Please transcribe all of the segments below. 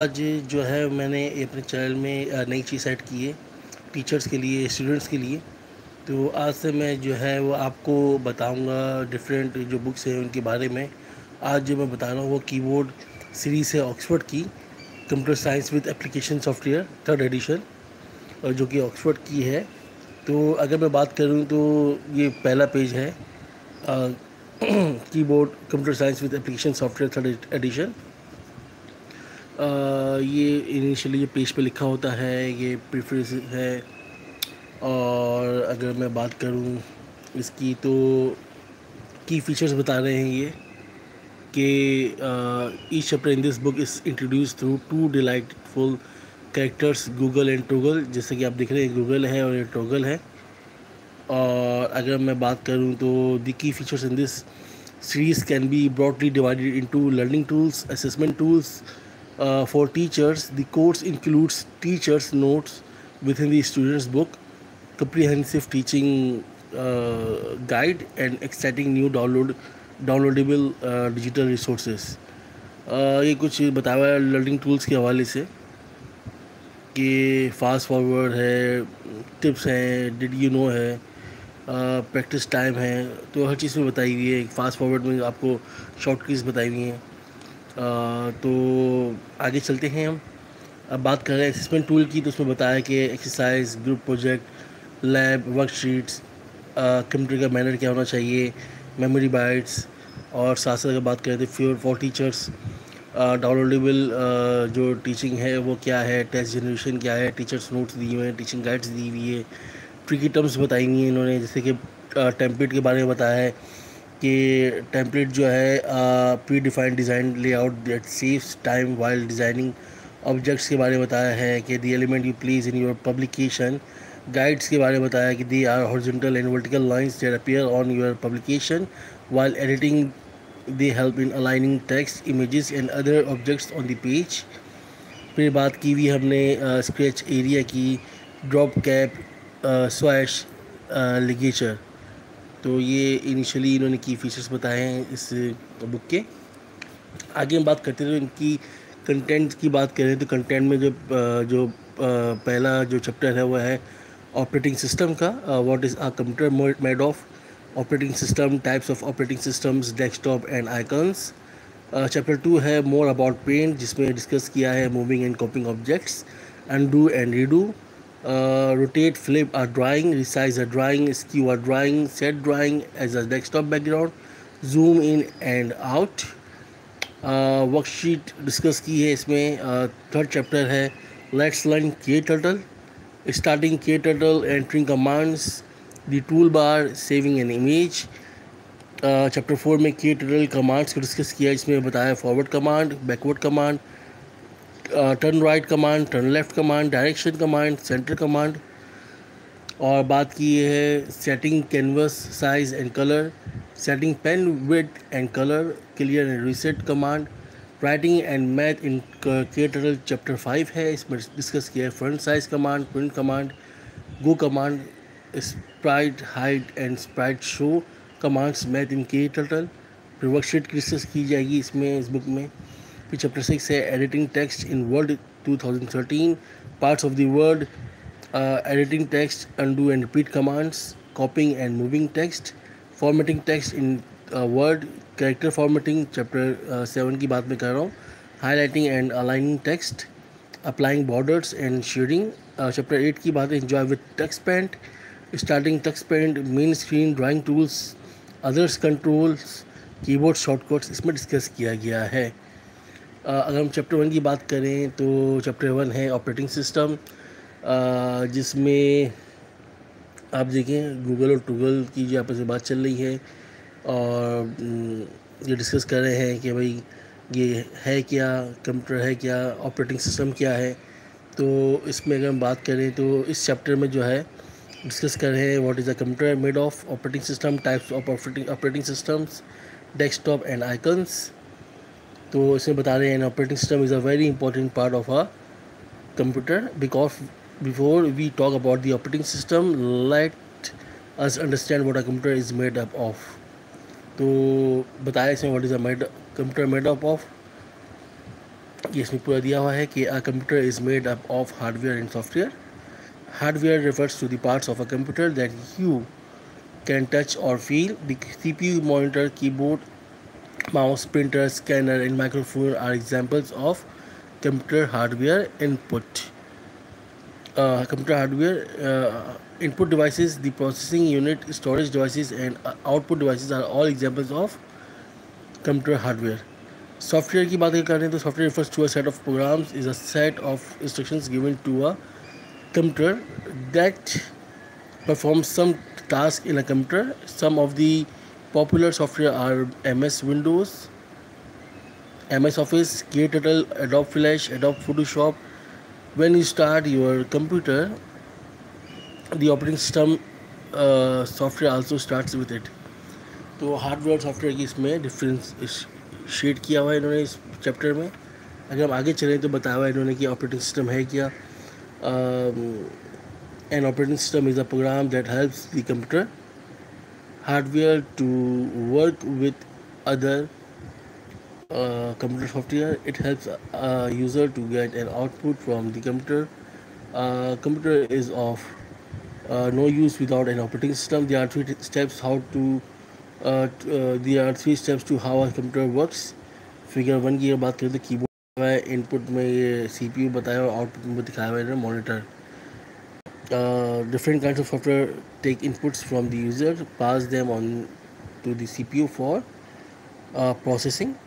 आज जो है मैंने अपने चैनल में नई चीज़ सेट की है, टीचर्स के लिए, स्टूडेंट्स के लिए। तो आज से मैं जो है वो आपको बताऊँगा डिफरेंट जो बुक्स हैं उनके बारे में। आज जो मैं बता रहा हूँ वो कीबोर्ड सीरीज़ है ऑक्सफोर्ड की, computer science with application software, third edition, और जो कि ऑक्सफोर्ड की है। तो अगर मैं बात करूँ तो ये पहला पेज है keyboard, computer science with application software, third edition. ये इनिशियली ये पेज पे लिखा होता है, ये प्रेफरेंस है। और अगर मैं बात करूँ इसकी तो की फीचर्स बता रहे हैं ये कि each chapter in this book is introduce through two delightful characters Google and Toggle जैसे कि आप देख रहे हैं गूगल है और ये टोगल है। और अगर मैं बात करूँ तो the key features in this series can be broadly divided into learning tools assessment tools Uh, for teachers, the course includes teachers' notes within the student's book, comprehensive teaching uh, guide, and exciting new download downloadable digital resources ये कुछ बताया है learning tools के हवाले से कि fast forward है tips हैं डिड यू नो है प्रैक्टिस uh, टाइम है तो हर चीज़ में बताई हुई है फास्ट फॉरवर्ड में आपको शॉर्ट कीज बताई हुई हैं तो आगे चलते हैं हम। अब बात कर रहे हैं असेसमेंट टूल की तो उसमें बताया कि exercise group project lab worksheets computer का मैनर क्या होना चाहिए मेमोरी बाइट्स और साथ साथ अगर बात करें तो फ्योर फॉर टीचर्स डाउनलोडेबल जो टीचिंग है वो क्या है टेस्ट जनरेशन क्या है टीचर्स नोट्स दिए हुए हैं टीचिंग गाइड्स दी हुई है ट्रिकी टर्म्स बताई हुई हैं इन्होंने, जैसे कि टेम्पलेट के बारे में बताया है। कि टेम्पलेट जो है predefined design layout that saves time while designing objects के बारे में बताया है कि the element you place in your publication guides के बारे में बताया कि the are horizontal and vertical lines that appear on your publication while editing they help in aligning text images and other objects on the page फिर बात की हुई हमने स्क्रेच एरिया की ड्रॉप कैप स्वैश लिगेचर तो ये initially इन्होंने key features बताए हैं इस बुक के। आगे हम बात करते हैं तो इनकी कंटेंट की बात करें तो कंटेंट में जो जो पहला जो चैप्टर है वह है ऑपरेटिंग सिस्टम का। What is a computer made of operating system types of operating systems desktop and icons chapter two है मोर अबाउट पेंट जिसमें डिस्कस किया है moving and copying objects undo and redo uh, rotate, flip a drawing, resize a drawing, skew a drawing, set drawing as a desktop background, zoom in and out. Worksheet uh, discuss की है इसमें third uh, chapter है let's learn KTurtle starting KTurtle entering commands the tool bar saving an image chapter four में KTurtle commands को discuss किया इसमें बताया forward command backward command turn right command turn left command direction command center command और बात की है setting canvas size and colour setting pen width and colour clear and reset command writing and math in KTurtle chapter five है, इसमें discuss किया है font size command print command go command sprite height and sprite show commands math in KTurtle worksheet discuss की जाएगी इसमें, इस book में। फिर चैप्टर सिक्स है editing text in Word 2013 parts of the Word editing text undo and repeat commands copying and moving text formatting text in Word character formatting chapter seven की बात मैं कर रहा हूँ highlighting and aligning text applying borders and shading chapter eight की बात है enjoy with text Paint starting text Paint main screen drawing tools others controls keyboard shortcuts इसमें डिस्कस किया गया है। अगर हम चैप्टर वन की बात करें तो चैप्टर वन है ऑपरेटिंग सिस्टम जिसमें आप देखें गूगल और टूगल की जो आपस में बात चल रही है और ये डिस्कस कर रहे हैं कि भाई ये है क्या कंप्यूटर है क्या ऑपरेटिंग सिस्टम क्या है। तो इसमें अगर हम बात करें तो इस चैप्टर में जो है डिस्कस कर रहे हैं what is a computer made of operating system types of operating operating systems desktop and icons तो इसमें बता रहे हैं operating system is a very important part of a computer because before we talk about the operating system let us understand what a computer is made up of तो बताया इसमें what is a made computer made up of ये इसमें पूरा दिया हुआ है कि a computer is made up of hardware and software hardware refers to the parts of a computer that you can touch और feel the CPU monitor mouse printer scanner and microphone are examples of computer hardware input computer hardware input devices the processing unit storage devices and output devices are all examples of computer hardware software की बात अगर करें तो software refers to a set of programs is a set of instructions given to a computer that perform some task in a computer some of the popular software are ms windows ms office kturtle adobe flash adobe photoshop when you start your computer the operating system uh, software also starts with it तो hardware software की इसमें difference शेड किया हुआ है इन्होंने इस chapter में अगर हम आगे चलें तो बताया हुआ है इन्होंने कि ऑपरेटिंग सिस्टम है क्या an operating system is a program that helps the computer hardware to work with other uh, computer software it helps a user to get an output from the computer uh, computer is of uh, no use without an operating system there are three steps how to uh, uh, there are three steps to how a computer works figure one की अगर बात करें तो keyboard है input में ये CPU बताया और आउटपुट में दिखाया हुआ है monitor different kinds of software take inputs from the user pass them on to the cpu for uh, processing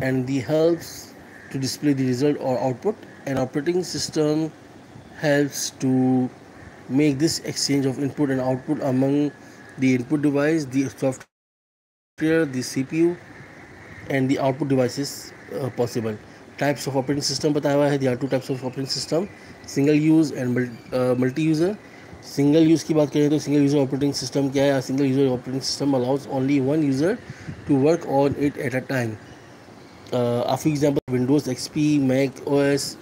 and the helps to display the result or output an operating system helps to make this exchange of input and output among the input device the software the cpu and the output devices uh, possible types of operating system बताया हुआ है there are two types of operating system Single use and multi user. Single use की बात करें तो single user operating system क्या है? Single user operating system allows only one user to work on it at a time for example Windows XP Mac O S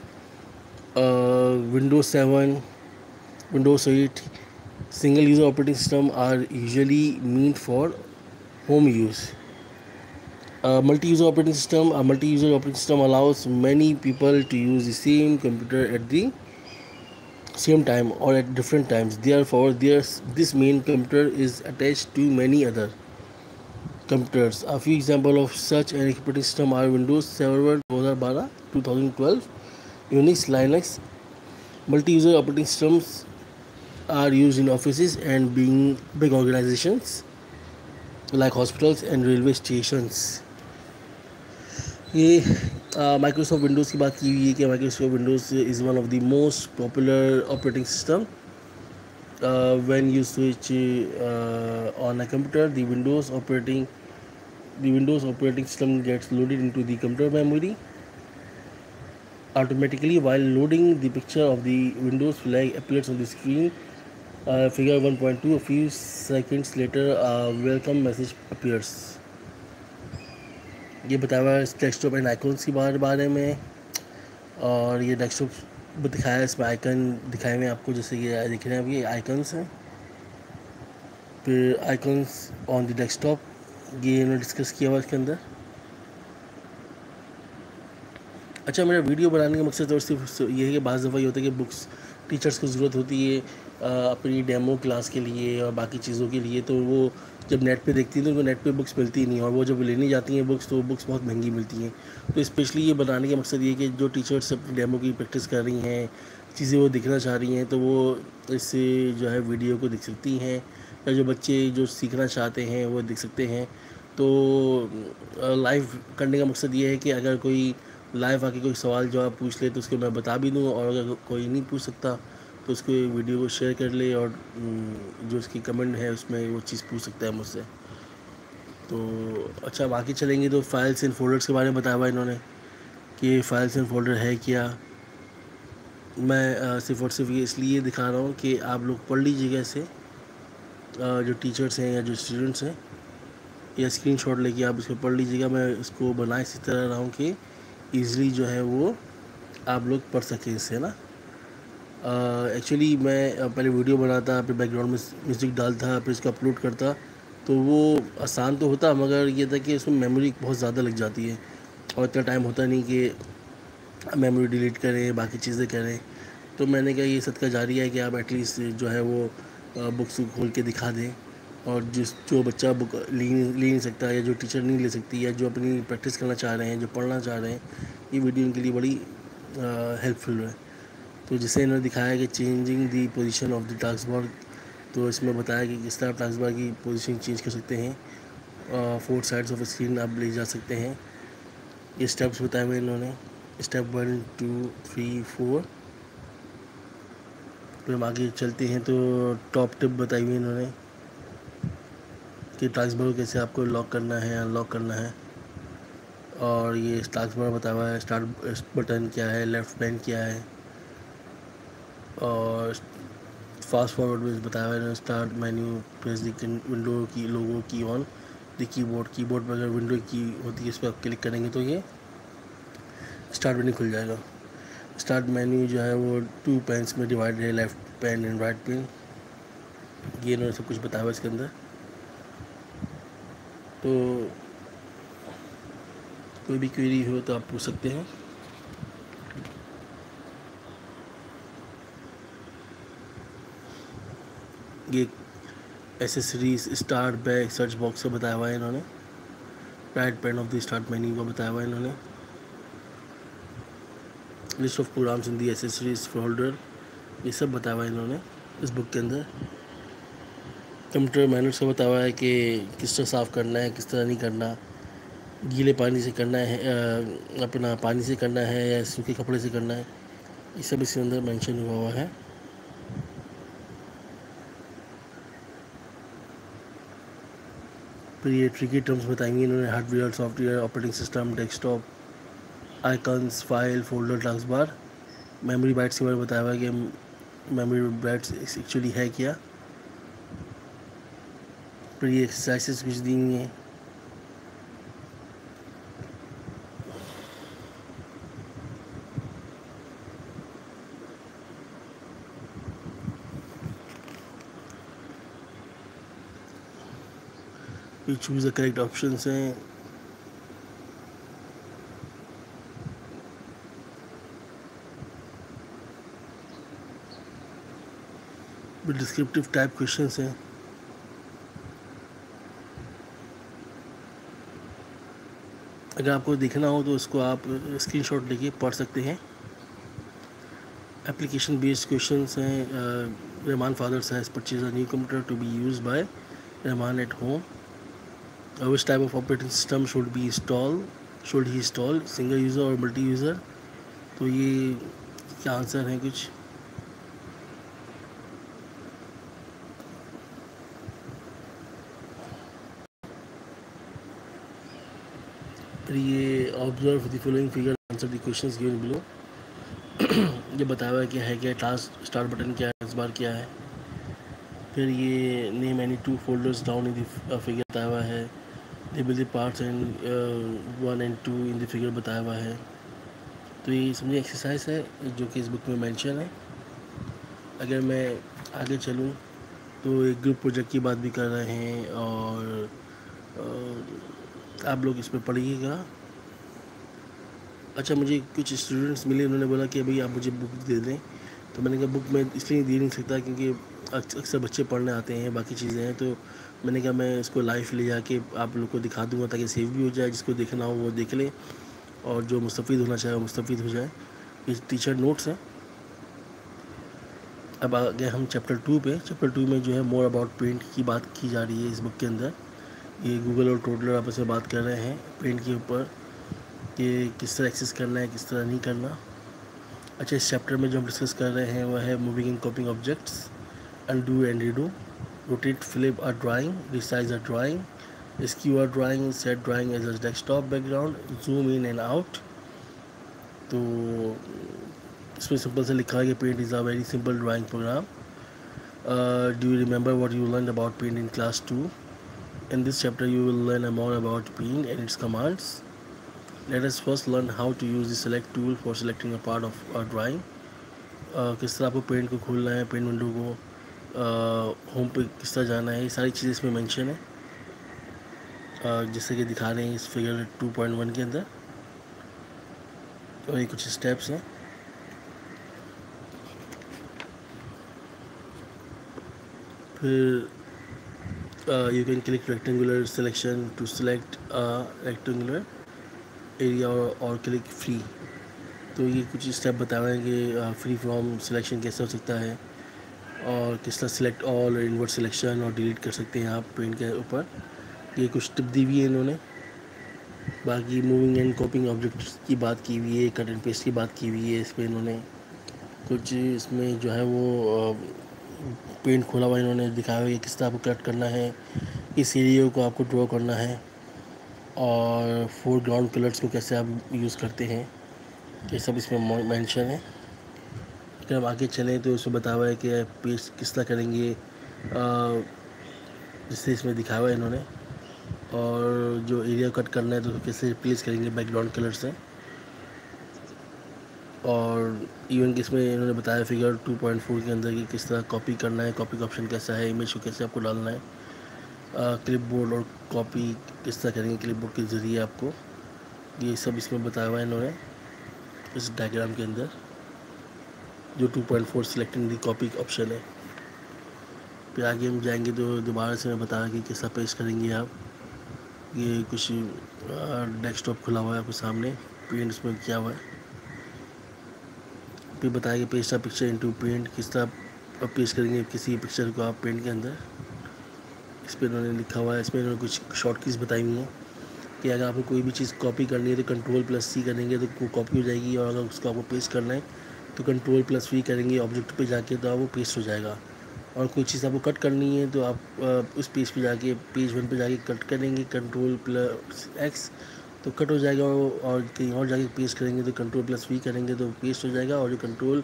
Windows seven Windows eight single user operating system are usually meant for home use multi user operating system multi user operating system allows many people to use the same computer at the same time or at different times therefore this main computer is attached to many other computers. A few examples of such an operating system are Windows Server 2012, 2012, Unix, Linux. Multi-user operating systems are used in offices and being big organizations like hospitals and railway stations. ये Microsoft Windows की बात की हुई है कि Microsoft Windows is one of the most popular operating system when you switch on a computer the Windows operating the Windows operating system gets loaded into the computer memory automatically while loading the picture of the Windows flag appears on the screen figure one point two few seconds later welcome message appears ये बताया हुआ है desktop and icons के बारे बारे में। और ये डेस्कटॉप दिखाया है इसमें आइकन दिखाए हुए आपको, जैसे ये दिख रहे हैं अभी आइकन्स हैं। फिर आइकन्स ऑन द डेस्कटॉप ये इन्होंने डिस्कस किया हुआ इसके अंदर। अच्छा मेरा वीडियो बनाने का मकसद और सिर्फ़ ये है कि बाज़ दफ़ा ये होता है कि बुक्स टीचर्स को ज़रूरत होती है अपनी डेमो क्लास के लिए और बाकी चीज़ों के लिए तो वो जब नेट पे देखती हैं तो नेट पे बुक्स मिलती नहीं और वो जब लेने जाती हैं बुक्स तो बुक्स बहुत महँगी मिलती हैं। तो स्पेशली ये बनाने का मकसद ये कि जो टीचर्स अपनी डेमो की प्रैक्टिस कर रही हैं, चीज़ें वो दिखना चाह रही हैं तो वो इससे जो है वीडियो को दिख सकती हैं। या जो बच्चे जो सीखना चाहते हैं, वो दिख सकते हैं। तो लाइव करने का मकसद ये है कि अगर कोई लाइव आके कोई सवाल जवाब पूछ ले तो उसको मैं बता भी दूँ। और अगर कोई नहीं पूछ सकता उसको वीडियो को शेयर कर ले और जो उसकी कमेंट है उसमें वो चीज़ पूछ सकता है मुझसे। तो अच्छा बाकी चलेंगे तो फाइल्स एंड फोल्डर्स के बारे में बताया हुआ इन्होंने कि फाइल्स एंड फोल्डर है क्या। मैं सिर्फ़ और सिर्फ़ ये इसलिए दिखा रहा हूँ कि आप लोग पढ़ लीजिएगा इसे। जो टीचर्स हैं या जो स्टूडेंट्स हैं, या स्क्रीन शॉट लेके आप इसको पढ़ लीजिएगा। मैं इसको बना इसी तरह रहा हूँ कि ईज़िली जो है वो आप लोग पढ़ सकें इससे ना। एक्चुअली मैं पहले वीडियो बनाता फिर बैकग्राउंड में म्यूज़िक डालता फिर इसको अपलोड करता। तो वो आसान तो होता, मगर ये था कि इसमें मेमोरी बहुत ज़्यादा लग जाती है। और इतना टाइम होता नहीं कि मेमोरी डिलीट करें, बाकी चीज़ें करें। तो मैंने कहा, ये सदका जारी है कि आप एटलीस्ट जो है वो बुक्स खोल के दिखा दें। और जिस, जो बच्चा बुक ले ले नहीं सकता, या जो टीचर नहीं ले सकती, या जो अपनी प्रैक्टिस करना चाह रहे हैं, जो पढ़ना चाह रहे हैं, ये वीडियो उनके लिए बड़ी हेल्पफुल है। तो जिसे इन्होंने दिखाया कि changing the position of the taskbar तो इसमें बताया कि किस तरह टास्कबार की पोजीशन चेंज कर सकते हैं फोर साइड्स ऑफ़ स्क्रीन आप ले जा सकते हैं। ये स्टेप्स बताए हुए इन्होंने। Step one two three four फिर हम आगे चलते हैं तो टॉप टिप बताई हुई इन्होंने कि टास्क बार कैसे आपको लॉक करना है अनलॉक करना है। और ये टास्क बार बताया हुआ है स्टार्ट बटन क्या है लेफ़्ट पैन क्या है। और फास्ट फॉरवर्ड में बताया है start menu press Windows key logo key on the keyboard keyboard पर अगर विंडो की होती है, इस पर आप क्लिक करेंगे तो ये स्टार्ट मेन्यू खुल जाएगा। स्टार्ट मेन्यू जो है वो टू पेन्स में डिवाइड है left pane and right pane ये इन्होंने सब कुछ बताया हुआ इसके अंदर। तो कोई भी क्वेरी हो तो आप पूछ सकते हैं। ये accessories start bag search box का बताया हुआ है इन्होंने। Right pane of the start menu का बताया हुआ है इन्होंने। List of programs in the accessories folder ये सब बताया हुआ है इन्होंने इस बुक के अंदर। कंप्यूटर मैनुअल से बताया हुआ है कि किस तरह साफ़ करना है, किस तरह नहीं करना। गीले पानी से करना है अपना पानी से करना है या सूखे कपड़े से करना है। ये सब इसके अंदर मेंशन हुआ हुआ है। फिर ये ट्रिकी टर्म्स बताएँगे। इन्होंने hardware software operating system desktop icons file folder task bar memory bytes के बारे में बताया हुआ कि मेमोरी बाइट्स एक्चुअली है क्या। फिर ये एक्सरसाइजेस कुछ दी हुई हैं। चूज़ द करेक्ट ऑप्शन हैं। डिस्क्रिप्टिव टाइप क्वेश्चंस हैं। अगर आपको देखना हो तो उसको आप स्क्रीनशॉट लेके पढ़ सकते हैं। एप्लीकेशन बेस्ड क्वेश्चन हैं Rahman father has purchase a new computer to be use by Rahman at home which type of operating system should be install should he install single user और multi user तो ये क्या answer है कुछ? ये observe the following figure answer the questions given below ये बताया हुआ क्या है क्या टास्क स्टार्ट बटन क्या है, इस बार क्या है? फिर ये name any two folders down in the figure बताया हुआ है। The parts and one and two in the figure बताया हुआ है। तो ये समझिए एक्सरसाइज है, जो कि इस बुक में मेंशन है। अगर मैं आगे चलूँ तो एक ग्रुप प्रोजेक्ट की बात भी कर रहे हैं और आप लोग इस पर पढ़िएगा। अच्छा मुझे कुछ स्टूडेंट्स मिले, उन्होंने बोला कि भाई आप मुझे बुक दे दें। तो मैंने कहा बुक मैं इसलिए दे नहीं सकता क्योंकि अक्सर बच्चे पढ़ने आते हैं, बाकी चीज़ें हैं। तो मैंने कहा, मैं इसको लाइव ले जाके आप लोग को दिखा दूँगा ताकि सेव भी हो जाए, जिसको देखना हो वो देख ले और जो मुस्तफ़ होना चाहे वो मुस्तफ़ हो जाए। ये टीचर नोट्स हैं। अब आगे हम चैप्टर टू पे चैप्टर टू में जो है मोर अबाउट पेंट की बात की जा रही है इस बुक के अंदर। ये गूगल और टोटलर आपस में बात कर रहे हैं पेंट के ऊपर, कि किस तरह एक्सेस करना है, किस तरह नहीं करना। अच्छा इस चैप्टर में जो हम डिस्कस कर रहे हैं वह है moving and copying objects undo and redo rotate flip or drawing, resize a drawing, skew a drawing set drawing as a desktop background, zoom in and out. तो इसमें सिंपल से लिखा है कि Paint is a very simple drawing program do you remember what you learn about Paint in class two in this chapter you will learn more about Paint and its commands let's first learn how to use the select tool for selecting a part of our drawing किस तरह आपको paint को खोलना है paint window को home पे किस तरह जाना है, ये सारी चीज़ें इसमें मेंशन है। जैसे कि दिखा रहे हैं इस फिगर 2.1 के अंदर। और ये कुछ स्टेप्स हैं। फिर you can click rectangular selection to select rectangular area और क्लिक फ्री तो ये कुछ स्टेप बता रहे हैं कि फ्री फ्रॉम सिलेक्शन कैसे हो सकता है। और किस तरह सिलेक्ट ऑल और इन्वर्ट सिलेक्शन और डिलीट कर सकते हैं आप पेंट के ऊपर। ये कुछ टिप दी हुई है इन्होंने। बाकी मूविंग एंड कॉपिंग ऑब्जेक्ट की बात की हुई है कट एंड पेस्ट की बात की हुई है इस पर इन्होंने कुछ इसमें जो है वो पेंट खोला हुआ इन्होंने, दिखाया हुआ है किस तरह आपको कट करना है किस एरिया को आपको ड्रॉ करना है, और फोर ग्राउंड कलर्स को कैसे आप यूज़ करते हैं, ये सब इसमें मेंशन है। अगर हम आगे चलें तो उसमें बताया हुआ है कि पेस्ट किस तरह करेंगे। जिससे इसमें दिखाया हुआ है इन्होंने। और जो एरिया कट करना है तो कैसे रिप्लेस करेंगे बैकग्राउंड कलर से। और इवन कि इसमें इन्होंने बताया फिगर 2.4 के अंदर कि किस तरह कॉपी करना है कॉपी का ऑप्शन कैसा है इमेज को कैसे आपको डालना है। क्लिप बोर्ड और कॉपी किस तरह करेंगे क्लिप बोर्ड के ज़रिए आपको। ये सब इसमें बताया हुआ है इन्होंने, इस डायग्राम के अंदर। जो 2.4 सिलेक्टिंग दी कॉपी ऑप्शन है। फिर आगे हम जाएँगे तो दोबारा से मैं बताया कि किस पेश करेंगे आप। ये कुछ डेस्कटॉप खुला हुआ है आपके सामने पेंट इसमें किया हुआ है। फिर बताया कि पेस्ट पिक्चर इनटू पेंट किस तरह आप पेश करेंगे किसी पिक्चर को आप पेंट के अंदर। इस पर इन्होंने लिखा हुआ है, इसमें इन्होंने कुछ शॉर्ट कीज बताई हुई हैं कि अगर आपको कोई भी चीज़ कॉपी करनी है तो कंट्रोल प्लस सी करेंगे तो कॉपी हो जाएगी और अगर उसको आपको पेस्ट करना है तो कंट्रोल प्लस वी करेंगे ऑब्जेक्ट पे जाके तो वो पेस्ट हो जाएगा। और कोई चीज़ आपको कट करनी है तो आप उस पेज पे जाके पेज वन पे जाके कट करेंगे कंट्रोल प्लस एक्स तो कट हो जाएगा और कहीं और जाके पेस्ट करेंगे तो कंट्रोल प्लस वी करेंगे तो पेस्ट हो जाएगा, और जो कंट्रोल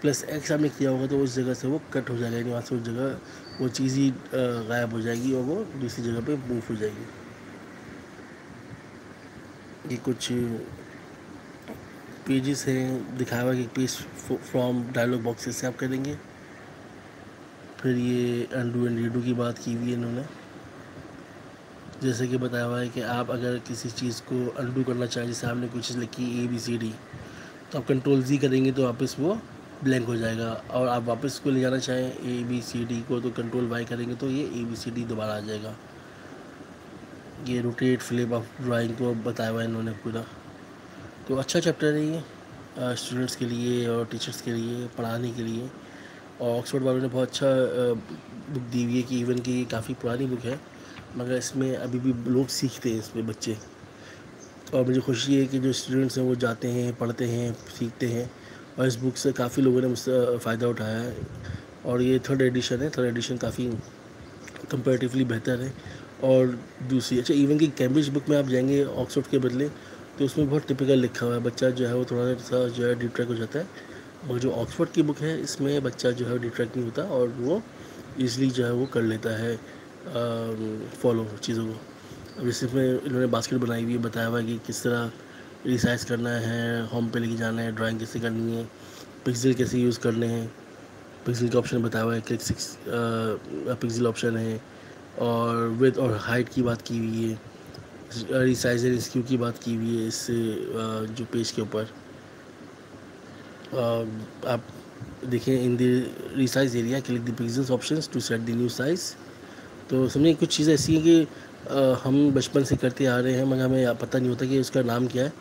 प्लस एक्स आपने किया होगा तो उस जगह से वो कट हो जाएगा, यानी वहाँ से उस जगह वो चीज़ ही गायब हो जाएगी और वो दूसरी जगह पे मूव हो जाएगी। ये कुछ पेजेस हैं दिखाया हुआ कि पेज फ्रॉम डायलॉग बॉक्सेस से आप करेंगे। फिर ये अंडू एंड रीडू की बात की हुई है इन्होंने। जैसे कि बताया हुआ है कि आप अगर किसी चीज़ को अंडू करना चाहें, जैसे आपने कोई चीज़ लिखी ए बी सी डी तो आप कंट्रोल जी करेंगे तो वापस वो ब्लैंक हो जाएगा। और आप वापस उसको ले जाना चाहें ए बी सी डी को तो कंट्रोल वाई करेंगे तो ये ए बी सी डी दोबारा आ जाएगा। ये रोटेट फ्लिप ऑफ़ ड्राइंग को बताया हुआ है इन्होंने पूरा। तो अच्छा चैप्टर है ये स्टूडेंट्स के लिए और टीचर्स के लिए, पढ़ाने के लिए। और ऑक्सफोर्ड वालों ने बहुत अच्छा बुक दी हुई है कि इवन की काफ़ी पुरानी बुक है, मगर इसमें अभी भी लोग सीखते हैं इसमें बच्चे। और मुझे खुशी है कि जो स्टूडेंट्स हैं वो जाते हैं, पढ़ते हैं, सीखते हैं। और इस बुक से काफ़ी लोगों ने मुझसे फ़ायदा उठाया है। और ये थर्ड एडिशन है थर्ड एडिशन काफ़ी कंपेरेटिवली बेहतर है। और दूसरी अच्छा इवन की कैम्ब्रिज बुक में आप जाएँगे ऑक्सफोर्ड के बदले तो उसमें बहुत टिपिकल लिखा हुआ है, बच्चा जो है वो थोड़ा सा जो है डिट्रैक हो जाता है। और जो ऑक्सफोर्ड की बुक है, इसमें बच्चा जो है डिट्रैक्ट नहीं होता और वो ईज़िली जो है वो कर लेता है फॉलो चीज़ों को। अब जैसे इसमें इन्होंने बास्केट बनाई हुई है, बताया हुआ है कि किस तरह रिसाइज करना है होम पे लेके जाना है ड्राइंग कैसे करनी है पिक्सल कैसे यूज़ करने हैं। पिक्सल का ऑप्शन बताया हुआ है क्लिक सिक्स पिक्सल ऑप्शन है। और विथ और हाइट की बात की हुई है। रिसाइज एंड स्क्यू की बात की हुई है इस जो पेज के ऊपर। आप देखें in the resize area click the pixels options to set the new size तो समझिए कुछ चीज़ें ऐसी हैं कि हम बचपन से करते आ रहे हैं, मगर हमें पता नहीं होता कि उसका नाम क्या है।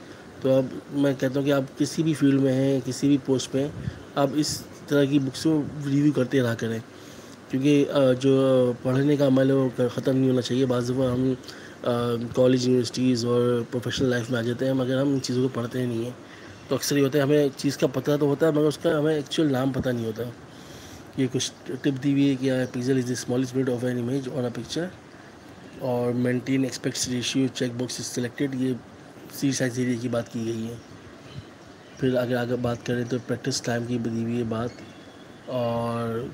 तो अब मैं कहता हूँ कि आप किसी भी फ़ील्ड में हैं, किसी भी पोस्ट पे, आप इस तरह की बुक्स को रिव्यू करते रहा करें। क्योंकि जो पढ़ने का अमल है वो ख़त्म नहीं होना चाहिए। बाज़ हम कॉलेज यूनिवर्सिटीज़ और प्रोफेशनल लाइफ में आ जाते हैं, मगर हम इन चीज़ों को पढ़ते नहीं हैं। तो अक्सर ये होता है, हमें चीज़ का पता तो होता है, मगर उसका हमें एक्चुअल नाम पता नहीं होता। ये कुछ टिप दी हुई है कि pixel is the smallest bit of an image on a picture और maintain expect ratio check box is selected ये सी साइज़ एरिया की बात की गई है। फिर अगर आगे बात करें तो प्रैक्टिस टाइम की दी हुई है बात। और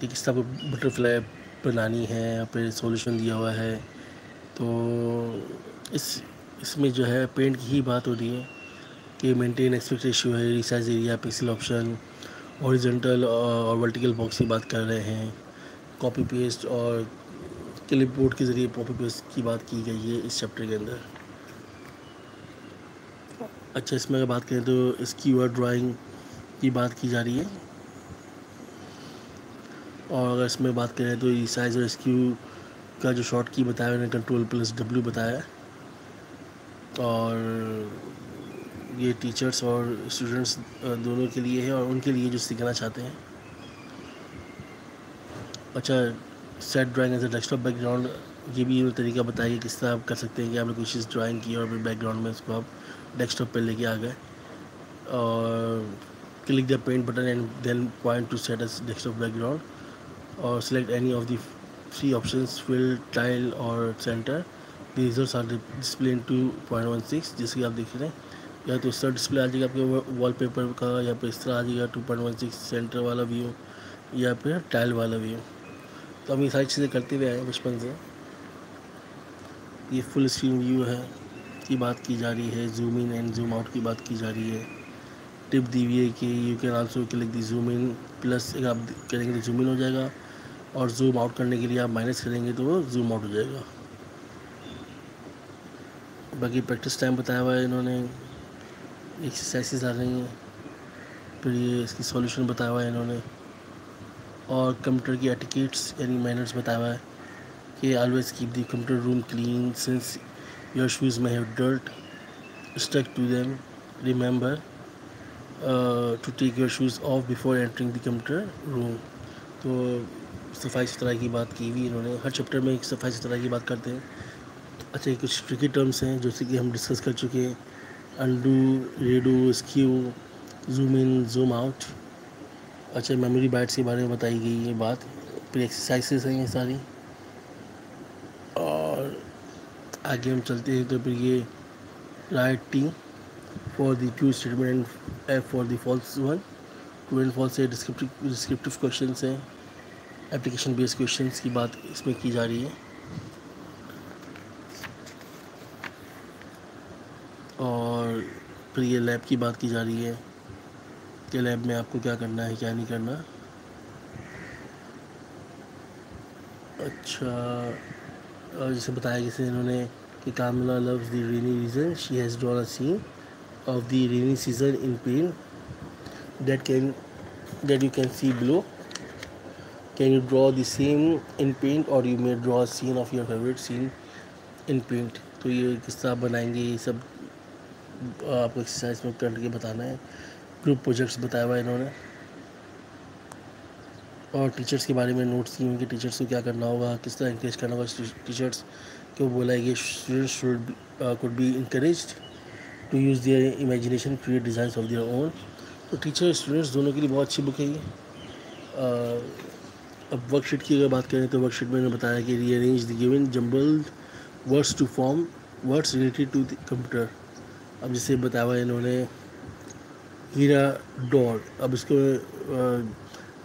किस तरह बटरफ्लाई बनानी है या फिर सोल्यूशन दिया हुआ है। तो इस, इसमें जो है पेंट की ही बात हो रही है कि मेंटेन एक्सपेक्ट रेशियो है resize area pixel option horizontal और वर्टिकल बॉक्स की बात कर रहे हैं। कॉपी पेस्ट और क्लिप बोर्ड के ज़रिए कॉपी पेस्ट की बात की गई है इस चैप्टर के अंदर। अच्छा इसमें अगर बात करें तो इसकी वर्ड ड्राइंग की बात की जा रही है। और अगर इसमें बात करें तो ये साइज़ और स्क्यू का जो शॉर्ट की बताया मैंने कंट्रोल प्लस डब्ल्यू बताया। और ये टीचर्स और स्टूडेंट्स दोनों के लिए है और उनके लिए जो सीखना चाहते हैं। अच्छा set drawing as a desktop background ये भी तरीका बताइए किस तरह आप कर सकते हैं कि आपने कोई चीज़ ड्राइंग की और फिर बैकग्राउंड में उसको आप डेस्कटॉप पे लेके आ गए। और click the paint button and then point to set as desktop background और select any of the three options fill tile और centre result are display in two point one six जैसे आप देख रहे हैं। या तो इस तरह डिस्प्ले आ जाएगा आपके वॉल पेपर का, या फिर इस तरह आ जाएगा two point one six centre वाला व्यू या फिर टाइल वाला व्यू तो हम ये सारी चीज़ें करते हुए आए हैं बचपन से। ये फुल स्क्रीन व्यू है, की बात की जा रही है zoom in and zoom out की बात की जा रही है। टिप दी हुई है कि you can also click the zoom in plus अगर आप करेंगे तो जूम इन हो जाएगा। और जूम आउट करने के लिए आप माइनस करेंगे तो वो जूम आउट हो जाएगा। बाकी प्रैक्टिस टाइम बताया हुआ है इन्होंने। एक्सरसाइजेज आ रही हैं। फिर ये इसकी सॉल्यूशन बताया हुआ है इन्होंने। और कंप्यूटर की एटिकेट्स यानी मैनर्स बताया हुआ है कि always keep the computer room clean since your shoes may have dirt stuck to them remember to take your shoes off before entering the computer room तो सफ़ाई सुथराई की बात की हुई इन्होंने। हर चैप्टर में एक सफ़ाई सुथराई की बात करते हैं। अच्छा ये कुछ ट्रिकी टर्म्स हैं जैसे कि हम डिस्कस कर चुके हैं। Undo redo skew zoom in zoom out अच्छा मेमोरी बाइट्स के बारे में बताई गई ये बात। फिर एक्सरसाइजेस हैं ये सारी। और आगे हम चलते हैं तो फिर ये write writing for the true statement F for the false one true and false है डिस्क्रिप्टिव क्वेश्चन हैं। एप्लीकेशन बेस्ड क्वेश्चन की बात इसमें की जा रही है। और फिर ये लैब की बात की जा रही है कि लैब में आपको क्या करना है, क्या नहीं करना। अच्छा जैसे बताया जैसे इन्होंने कि Kamala loves the rainy reason she has drawn a scene of the rainy season in pen that can that you can see below can you draw the same in paint और you may draw scene of your favourite scene in paint तो ये किस तरह बनाएँगे, ये सब आपको exercise में करके बताना है। ग्रुप प्रोजेक्ट्स बताया हुआ इन्होंने। और टीचर्स के बारे में नोट्स किए उनके टीचर्स को क्या करना होगा, किस तरह इंकरेज करना होगा टीचर्स को बोला है कि students should could be encourage to use their imagination create design of their own तो टीचर स्टूडेंट्स दोनों के लिए बहुत अच्छी बुक है ये। अब वर्कशीट की अगर बात करें तो वर्कशीट में मैंने बताया कि rearrange the given jumbled words to form words related to the computer अब जैसे बताया हुआ इन्होंने हीरा डॉल अब इसको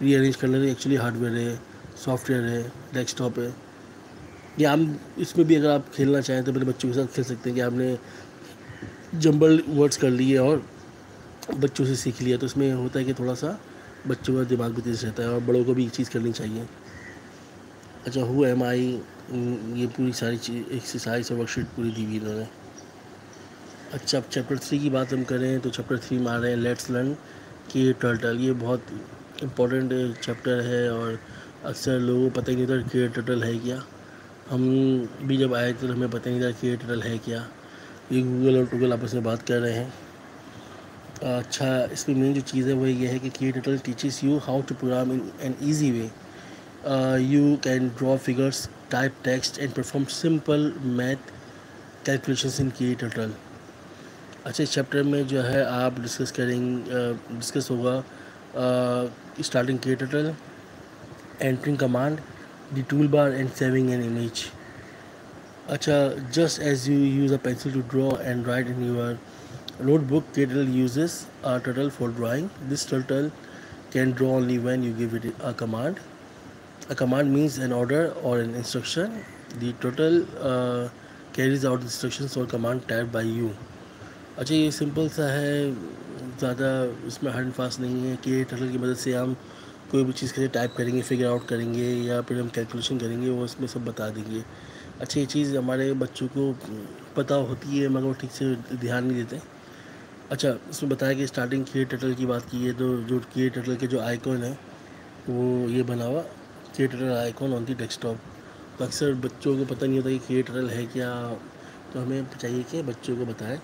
रीअरेंज करना एक्चुअली हार्डवेयर है सॉफ्टवेयर है डेस्कटॉप है। या हम इसमें भी अगर आप खेलना चाहें तो मेरे बच्चों के साथ खेल सकते हैं कि आपने जम्बल वर्ड्स कर लिए और बच्चों से सीख लिया। तो इसमें होता है कि थोड़ा सा बच्चों का दिमाग भी तेज रहता है और बड़ों को भी एक चीज़ करनी चाहिए। अच्छा हु एम आई ये पूरी सारी चीज़ एक्सरसाइज और वर्कशीट पूरी दी हुई इन्होंने। अच्छा अब चैप्टर थ्री की बात हम करें तो चैप्टर थ्री में आ रहे हैं लेट्स लर्न की टर्टल ये बहुत इम्पोर्टेंट चैप्टर है और अक्सर लोगों को पता ही नहीं था के टर्टल है क्या। हम भी जब आए थे तो हमें पता नहीं था के टर्टल है क्या। ये गूगल और टूगल आपस में बात कर रहे हैं। अच्छा इसमें मेन जो चीज़ है वो ये है कि K turtle teaches you how to program in an easy way you can draw figures type text and perform simple math calculation in K turtle अच्छा इस चैप्टर में जो है आप डिस्कस करेंगे डिस्कस होगा starting K turtle entering command the tool bar and saving an image अच्छा just as you use a pencil to draw and write in your notebook turtle uses a turtle for drawing this turtle can draw only when you give it a command a command means an order or an instruction the turtle uh, carries out instructions or command typed by you अच्छा ये simple सा है ज़्यादा इसमें hard and fast नहीं है कि turtle की मदद से हम कोई भी चीज़ कैसे टाइप करेंगे फिगर आउट करेंगे या फिर हम कैलकुलेशन करेंगे वो इसमें सब बता देंगे अच्छा ये चीज़ हमारे बच्चों को पता होती है मगर वो ठीक से ध्यान नहीं देते अच्छा इसमें बताया कि स्टार्टिंग के टटल की बात की है तो जो के टटल के जो आइकॉन है, वो ये बना हुआ K turtle icon on the desktop तो अक्सर बच्चों को पता नहीं होता कि के टटल है क्या तो हमें चाहिए कि बच्चों को बताएँ।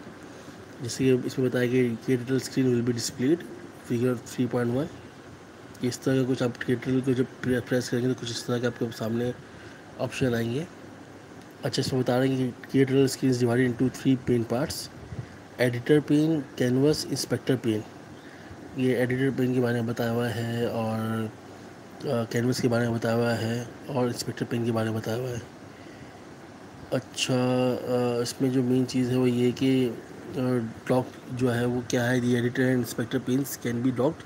जैसे कि इसमें बताया कि K turtle screen will be displayed figure three point one इस तरह का कुछ आप के टटल को जब प्रेस करेंगे तो कुछ इस तरह के आपके सामने ऑप्शन आएँगे। अच्छा इसमें बता रहे हैं कि K turtle screen divided into three pane parts editor pane, canvas inspector pane. ये एडिटर पेन के बारे में बताया हुआ है और कैनवस के बारे में बताया हुआ है और इंस्पेक्टर पेन के बारे में बताया हुआ है। अच्छा इसमें जो मेन चीज़ है वो ये कि डॉक जो है वो क्या है? The editor and inspector panes can be docked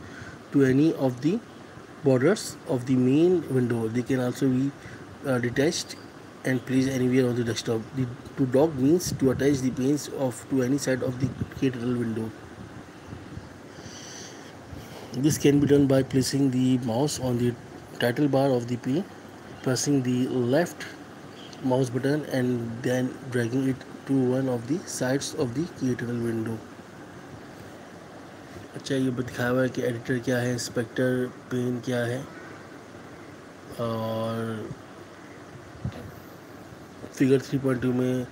to any of the borders of the main window they can also be detached and place anywhere on the desktop. The to dock means to attach the panes of to any side of the KTRL window. This can be done by placing the mouse on the title bar of the pane, pressing the left mouse button and then dragging it to one of the sides of the KTRL window. अच्छा ये दिखाया हुआ है कि editor क्या है inspector pane क्या है और फिगर थ्री पॉइंट टू में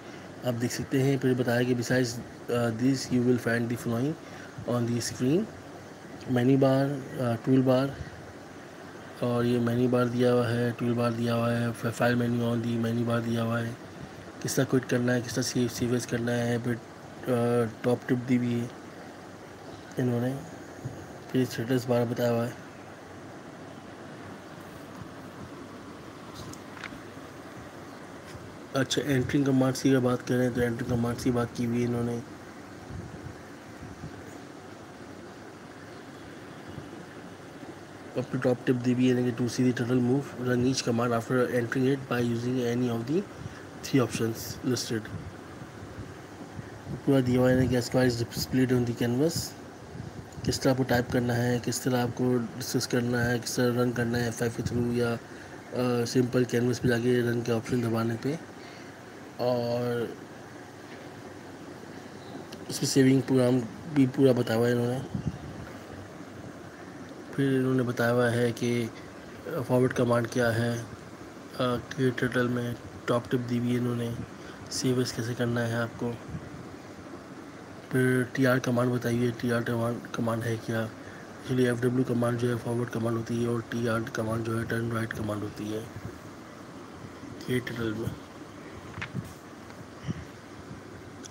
आप देख सकते हैं। फिर बताया कि besides this you will find the following on the screen menu bar tool bar और ये मैनी बार दिया हुआ है टूल बार दिया हुआ है file menu on the menu bar दिया हुआ है। किस तरह क्विट करना है, किस तरह सेव सेवेज करना है, फिर टॉप टिप दी हुई है। इन्होंने फिर स्टेटस बार बताया हुआ है। अच्छा एंट्रिंग कमांड्स की अगर बात करें तो एंट्रिंग कमांड्स की बात की हुई इन्होंने। up to top tip db and to see the total move run each command after entering it by using any of the three options listed. पूरा दिया हुआ है कि square is displayed on the canvas किस तरह आपको type करना है, किस तरह आपको डिस्कस करना है, किस तरह रन करना है फाइव के थ्रू या सिंपल कैनवस पे जाके रन के ऑप्शन दबाने पे। और इसकी सेविंग प्रोग्राम भी पूरा बताया हुआ है इन्होंने। फिर इन्होंने बताया हुआ है कि फॉरवर्ड कमांड क्या है टर्टल में टॉप टिप दी हुई है इन्होंने सेवेस कैसे करना है आपको। फिर टी आर कमांड बताई है टी आर कमांड है क्या एक्चुअली एफ़ डब्ल्यू कमांड जो है फॉरवर्ड कमांड होती है और टी आर कमांड जो है टर्न राइट कमांड होती है टर्टल में।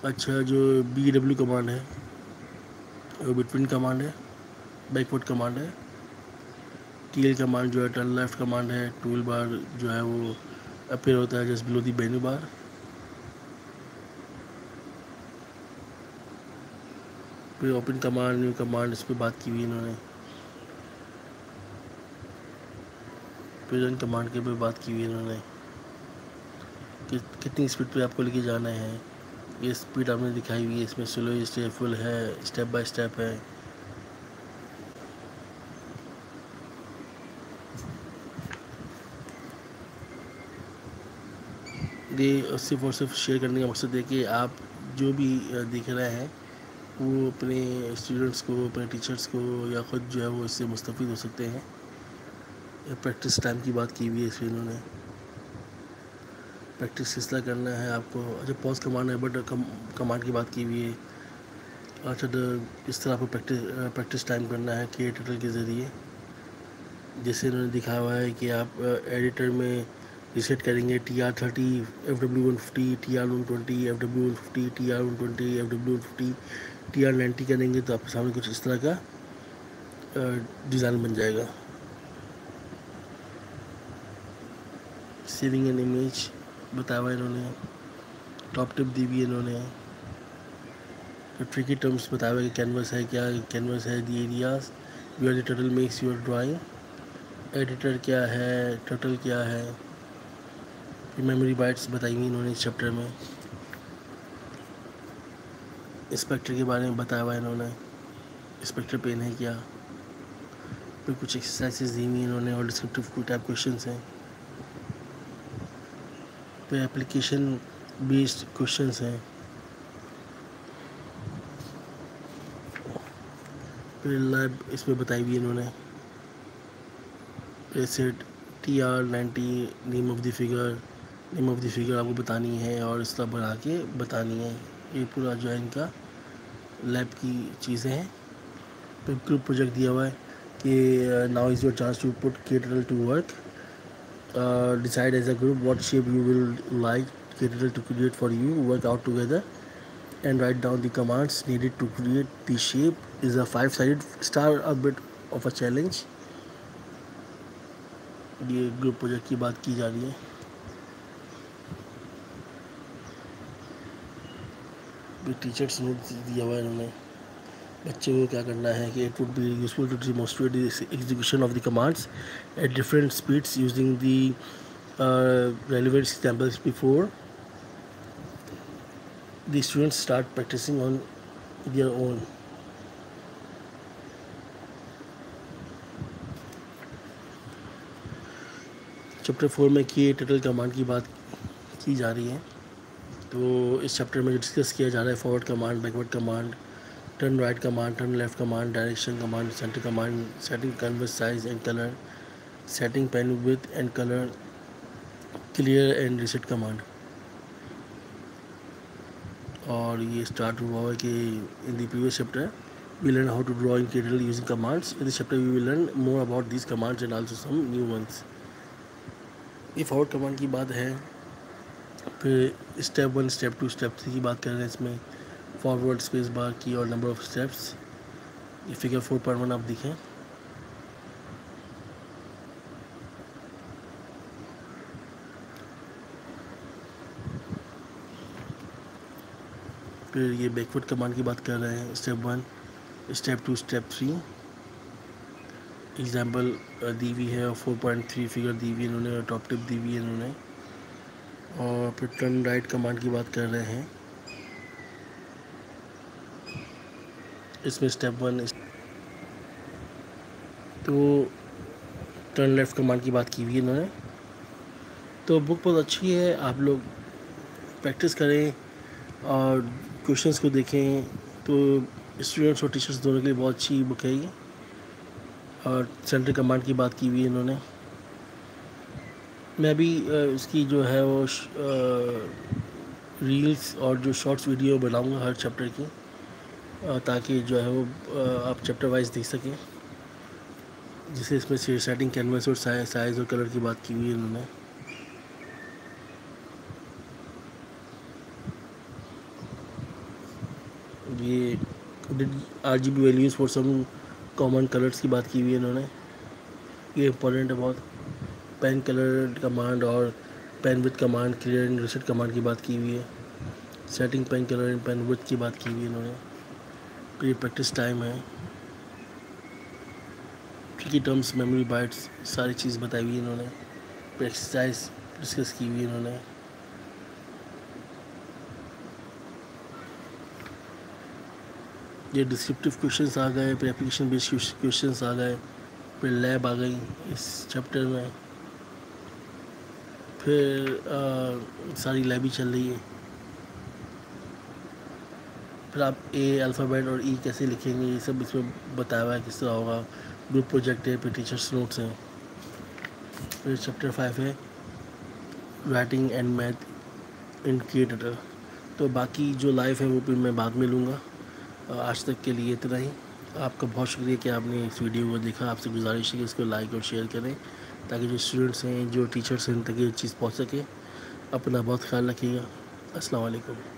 अच्छा जो बी डब्ल्यू कमांड है वो बिटवीन कमांड है बैकवर्ड कमांड है टी एल कमांड जो है टर्न लेफ़्ट कमांड है टूल बार जो है वो अपेयर होता है just below the menu bar फिर ओपन कमांड न्यू कमांड इस पर बात की हुई इन्होंने। फिर कमांड के पे बात की हुई इन्होंने कि कितनी स्पीड पे आपको लेके जाना है। ये स्पीड आपने दिखाई हुई है, इसमें स्लो स्टेप फुल है स्टेप बाय स्टेप है। ये सिर्फ़ और सिर्फ़ शेयर करने का मकसद है कि आप जो भी देख रहे हैं, वो अपने स्टूडेंट्स को, अपने टीचर्स को या ख़ुद जो है वो इससे मुस्तफ़ हो सकते हैं। प्रैक्टिस टाइम की बात की हुई है इसमें इन्होंने। प्रैक्टिस किस तरह करना है आपको। अच्छा पॉज कमांड है बट कम कमांड की बात की हुई है। अच्छा तो किस तरह आपको प्रैक्टिस प्रैक्टिस टाइम करना है के एडिटर के ज़रिए। जैसे इन्होंने दिखाया हुआ है कि आप एडिटर में रिसेट करेंगे T R thirty F W one fifty T R one twenty F W one fifty T R one twenty F W one fifty T R ninety करेंगे तो आपके सामने कुछ इस तरह का डिज़ाइन बन जाएगा। सेविंग एन इमेज बताया हुआ इन्होंने। टॉप टिप दी हुई इन्होंने। तो ट्रिकी टर्म्स बताया हुआ कि कैनवस है क्या कैनवस है the areas your the total makes your drawing editor क्या है टोटल क्या है। मेमोरी बाइट्स बताई हुई इन्होंने इस चैप्टर में। इंस्पेक्टर के बारे में बताया हुआ इन्होंने। इंस्पेक्टर पेन है क्या। फिर कुछ एक्सरसाइजेज दी हुई इन्होंने और डिस्क्रिप्टिव टाइप क्वेश्चन हैं। पे एप्लीकेशन बेस्ड क्वेश्चंस हैं। फिर लैब इसमें बताई हुई इन्होंने। Set T R ninety name of the figure name of the figure आपको बतानी है और इसका बना के बतानी है। ये पूरा जो है इनका लैब की चीज़ें हैं। फिर ग्रुप प्रोजेक्ट दिया हुआ है कि now is your chance to put K turtle to work decide as a group what shape you will like K turtle to create for you work out together and write down the commands needed to create the shape is a five sided star a bit of a challenge ये group project की बात की जा रही है teachers note दिया हुआ है इन्होंने बच्चे को क्या करना है कि it would be useful to demonstrate execution of the commands at different speeds using the relevant examples before the students start practicing on their own. Chapter four में की टोटल कमांड की बात की जा रही है तो इस चैप्टर में जो डिस्कस किया जा रहा है forward command backward command turn right command turn left command direction command centre command setting canvas size and colour setting pen width and colour clear and reset command और ये स्टार्ट हुआ है कि in the previous chapter learn how to draw in KTL using commands. In this chapter, we will learn more about these commands and also some new ones. ये forward command की बात है फिर step one step two step three की बात कर रहे हैं इसमें फॉरवर्ड स्पेस बार की और नंबर ऑफ़ स्टेप्स ये फिगर फोर पॉइंट वन आप दिखें। फिर ये बैकवर्ड कमांड की बात कर रहे हैं step one step two step three example दी हुई है और फोर पॉइंट थ्री फिगर दी हुई इन्होंने, और टॉप टिप दी हुई है इन्होंने। और फिर टर्न राइट कमांड की बात कर रहे हैं। इसमें स्टेप वन तो टर्न लेफ़्ट कमांड की बात की हुई है इन्होंने। तो बुक बहुत अच्छी है, आप लोग प्रैक्टिस करें और क्वेश्चंस को देखें। तो स्टूडेंट्स और टीचर्स दोनों के लिए बहुत अच्छी बुक है ये। और सेंट्रल कमांड की बात की हुई है इन्होंने। मैं भी इसकी जो है वो रील्स और जो शॉर्ट्स वीडियो बनाऊँगा हर चैप्टर की। ताकि जो है वो आप चैप्टर वाइज देख सकें। जिसे इसमें सेटिंग कैनवस और साइज़ और कलर की बात की हुई है इन्होंने। ये R G B values for some common colours की बात की हुई है इन्होंने। ये इंपॉर्टेंट है बहुत। पेन कलर कमांड और pen width command clear and reset command की बात की हुई है। Setting pen colour and pen width की बात की हुई है इन्होंने। तो ये प्रैक्टिस टाइम है। ट्रिकी टर्म्स मेमोरी बाइट्स सारी चीज़ बताई हुई इन्होंने। एक्सरसाइज डिस्कस की हुई इन्होंने। ये डिस्क्रिप्टिव क्वेश्चंस आ गए फिर एप्लीकेशन बेस्ड क्वेश्चंस आ गए फिर लैब आ गई इस चैप्टर में। फिर आ, सारी लैब ही चल रही है। फिर आप ए अल्फ़ाबेट और ई कैसे लिखेंगे, ये सब इसमें बताया हुआ है किस तरह होगा। ग्रुप प्रोजेक्ट है, फिर टीचर्स नोट्स हैं। फिर चैप्टर फाइव है writing and math in creator तो बाकी जो लाइफ है वो फिर मैं बाद में लूँगा। आज तक के लिए इतना ही। आपका बहुत शुक्रिया कि आपने इस वीडियो को देखा। आपसे गुजारिश है कि इसको लाइक और शेयर करें, ताकि जो स्टूडेंट्स हैं, जो टीचर्स हैं, तक ये चीज़ पहुँच सके। अपना बहुत ख्याल रखिएगा। अस्सलाम वालेकुम।